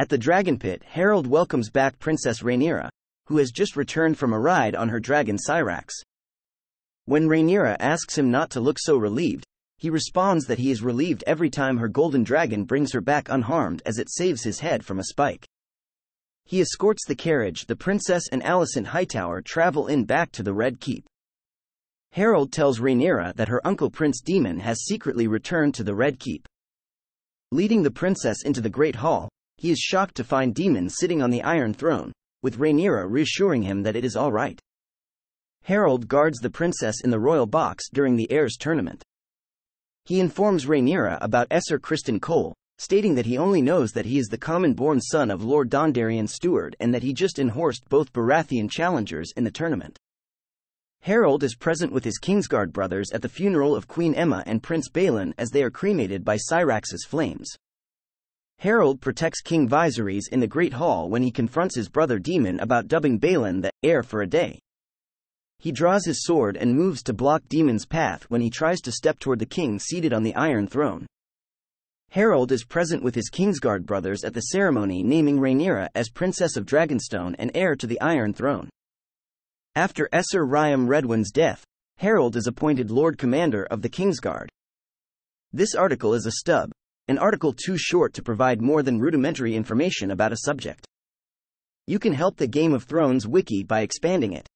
At the dragon pit, Harrold welcomes back Princess Rhaenyra, who has just returned from a ride on her dragon Syrax. When Rhaenyra asks him not to look so relieved, he responds that he is relieved every time her golden dragon brings her back unharmed as it saves his head from a spike. He escorts the carriage the princess and Alicent Hightower travel in back to the Red Keep. Harrold tells Rhaenyra that her uncle Prince Daemon has secretly returned to the Red Keep. Leading the princess into the Great Hall, he is shocked to find Daemon sitting on the Iron Throne, with Rhaenyra reassuring him that it is all right. Harrold guards the princess in the royal box during the heirs tournament. He informs Rhaenyra about Esser Criston Cole, stating that he only knows that he is the common-born son of Lord Dondarrion Steward and that he just enhorsed both Baratheon challengers in the tournament. Harrold is present with his Kingsguard brothers at the funeral of Queen Aemma and Prince Baelon as they are cremated by Syrax's flames. Harrold protects King Viserys in the Great Hall when he confronts his brother Daemon about dubbing Baelon the heir for a day. He draws his sword and moves to block Daemon's path when he tries to step toward the king seated on the Iron Throne. Harrold is present with his Kingsguard brothers at the ceremony naming Rhaenyra as Princess of Dragonstone and heir to the Iron Throne. After Esser Ryam Redwyne's death, Harrold is appointed Lord Commander of the Kingsguard. This article is a stub, an article too short to provide more than rudimentary information about a subject. You can help the Game of Thrones wiki by expanding it.